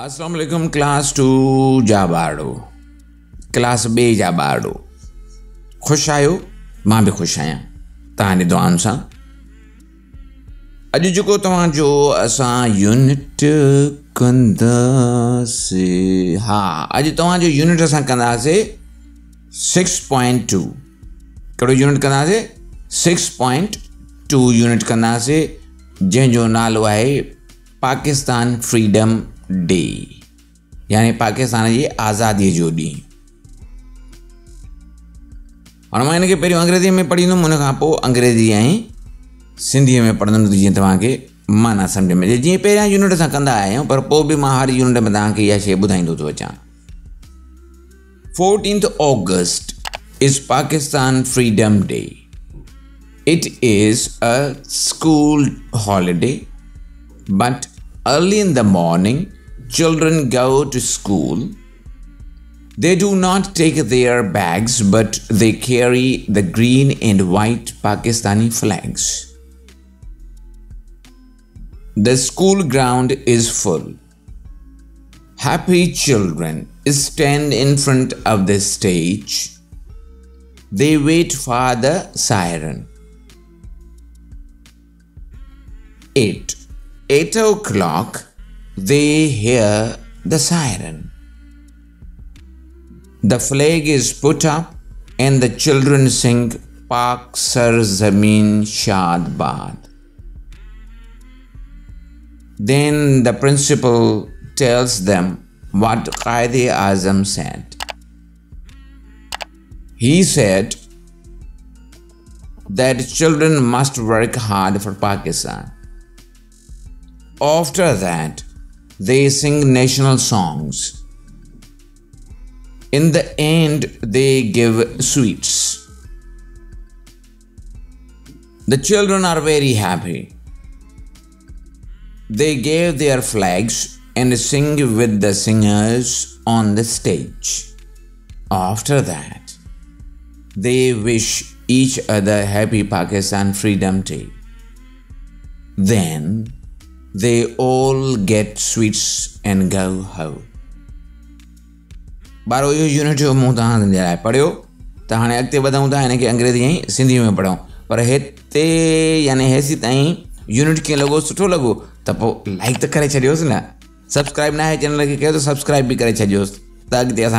السلام علیکم، class to جا بار کلاس بے جا بار ماں بھی خوش آیا تے جو اسا یونٹ ہاں اج تم یونٹ اب سکس پوائنٹ ٹو یونیٹ کر سکس پوائنٹ ٹو یونٹ کندے جو نالو ہے پاکستان فریڈم پاکستان کی آزادی جو ڈیم ان پہوں اگریزی میں پڑھا اگریزی سمندم جیسے تاکہ من سمجھ میں آ جی پہ یونیٹ بھی ہر یونٹ میں تا شیئر بدائی تو اچھا۔ Fourteenth August is Pakistan Freedom Day it is اکل holiday but early in the morning children go to school. They do not take their bags, but they carry the green and white Pakistani flags. The school ground is full. Happy children stand in front of the stage. They wait for the siren. 8. 8 o'clock, they hear the siren. The flag is put up and the children sing Pak Sar Zameen Shad Bad. Then the principal tells them what Qaidi Azam said. He said that children must work hard for Pakistan. After that, they sing national songs. In the end, they give sweets. The children are very happy. They gave their flags and sing with the singers on the stage. After that, they wish each other happy Pakistan Freedom Day. Then unit مجھے پڑھ تو ہاں اگتے بدوں کے اگریزی سنگھ میں پڑھوں پر یا سی تھی unit کم لگ سو لگ تو کرس نا سبسکرائب نہ ہے چینل سبسکرائب بھی کرتے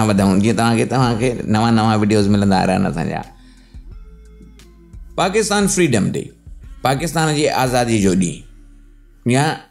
بدوں جی تاکہ نواں نواں ویڈیوز ملتا رہن اب پاکستان فریڈم ڈے پاکستان کی آزادی جو ڈی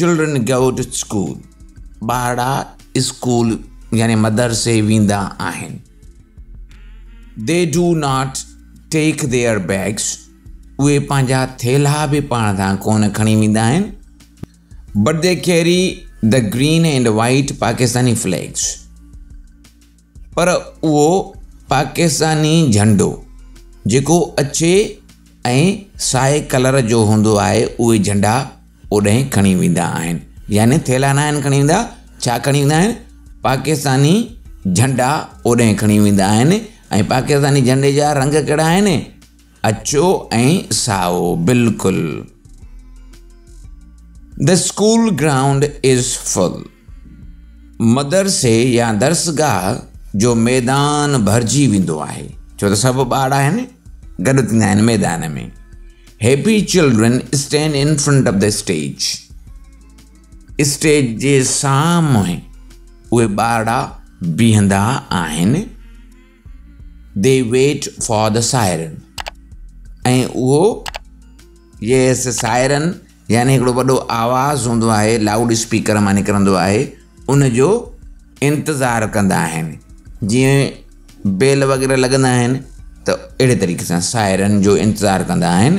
چلڈرن گڈ اسکول بار اسکول یعنی مدرسے واپس دے ڈو ناٹ ٹیک دیکس اے پانا تھا بھی پان تا کون کھی واڈے carry the green and white Pakistani flex پر او پاکستانی جھنڈو اچھے سائے کلر جو ہوں آئے وہ جھنڈا ادہ کھی وا یعنی تھلان کھڑی وا کھی پاکستانی جھنڈا ادیں کھی وا پاکستانی جھنڈے جا رنگ کہڑا اچھا ساؤ بالکل د اسکول گراؤنڈ از فل مدرسے یا درس گاہ جو میدان بھرجی وو تو سب بار گھنٹے میدان میں happy children stand in front of the stage stage ساموں وہ دے وے فور دا سرنس سائرن یعنی وواز ہوں لاؤڈ اسپیکر میں انجو انتظار کرا بیل وغیرہ لگا تو اڑے طریقے سے سائرن جو انتظار کرا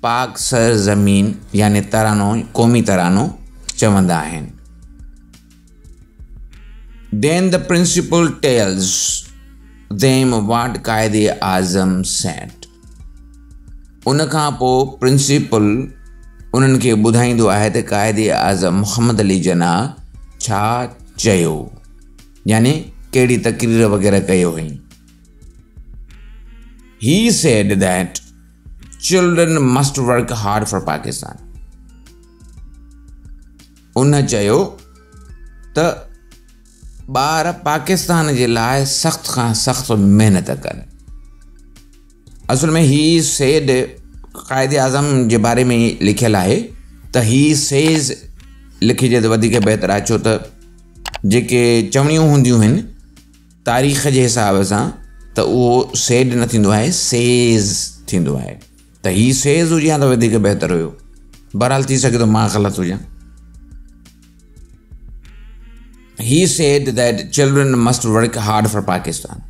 پاک سر زمین یعنی ترانو، قومی ترانوں چونگ دا پرنسپل ان پرسیپل اندائی ت قائد اعظم محمد علی جناح یعنی کہڑی تقریر وغیرہ کی said that children must work hard for Pakistan ان بار پاکستان کے لائے سخت کا سخت محنت کر اصل میں ہی سید قائد اعظم کے بارے میں لکھل ہے تو ہیز لکھے تو بہتر ہے چھوت جی چین تاریخ کے حساب سے تو وہ سیڈ نہ سیز سیزے تو یہ سیز ہو جا تو بہتر ہو بہرحال تو غلط ہوجا ہی say that children must we hard for Pakistan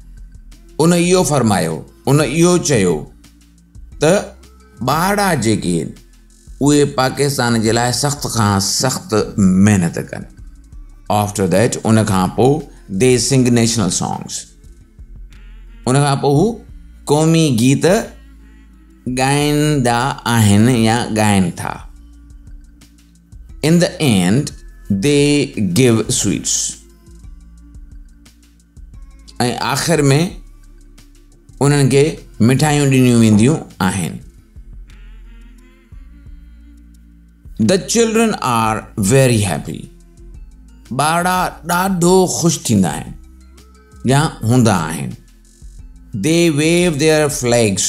انہوں فرمایا انہوں بار جاکستان کے لائے سخت کا سخت محنت کفٹر دیٹ انہوں دے سنگ نیشنل سانگس ان قومی گیت ڳائيندا آهن يا ڳائين ٿا ان دي اينڊ دي گو سوئيٽس ۽ آخر ۾ انهن کي مٺايون ڏنيون وينديون آهن the children are very happy ٻار ڏاڍو خوش ٿيندا آهن يا هوندا آهن دي wave their flags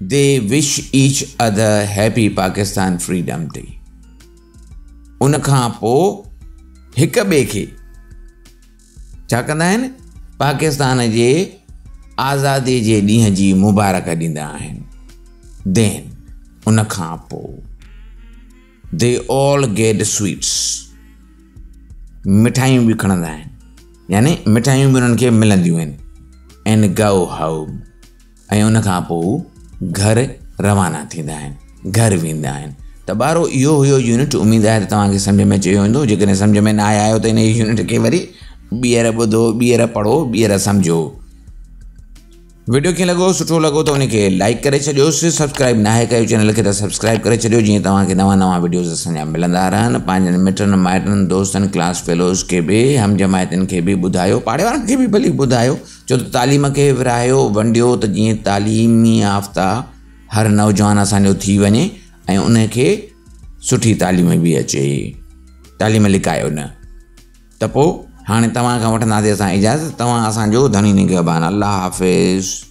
they wish each other happy Pakistan Freedom Day ان کان پوءِ هڪ ٻئي کي ڇا ڪندا آهن؟ پاڪستان جي آزادي جي ڏينهن جي مبارڪ ڏيندا آهن. دين ان کان پوءِ دي آل گيٽ سوئيٽس مٺايون به کڻندا آهن. يعني مٺايون به انهن کي ملنديون آهن. اينڊ گو هائم ۽ ان کان پوءِ گھر روانہ گھر وا تو بارو یہ ہو یونٹ امیدار تمہیں سمجھ میں اچھی ہو سمجھ میں نہ آیا تو ان یونٹ کے ویری بے بدھو بے پڑھو بے سمجھو۔ ویڈیو کی لگو سٹو لگو تو ان کے لائک کر سبسکرائب نہ چینل کے سبسکرائب کر دیں تک نو نوا ویڈیوز اب ملتا رہن مٹن مائٹ دوست کلاس فیلوس کے بھی ہم جمائتین کے بھی بدھاؤ پاڑے والوں کے بھی بھلی بدھاؤ تعلیم کے وایو ونڈو تو جی تعلیمی یافتہ ہر نوجوان اصانو تھی وجے اور ان کے سٹ تعلیم بھی اچھی تعلیم لکھاؤ نہ تو هاڻي توهان کان وٺنداسين اسان اجازت توهان اسان جو ڌني نگهبان. الله حافظ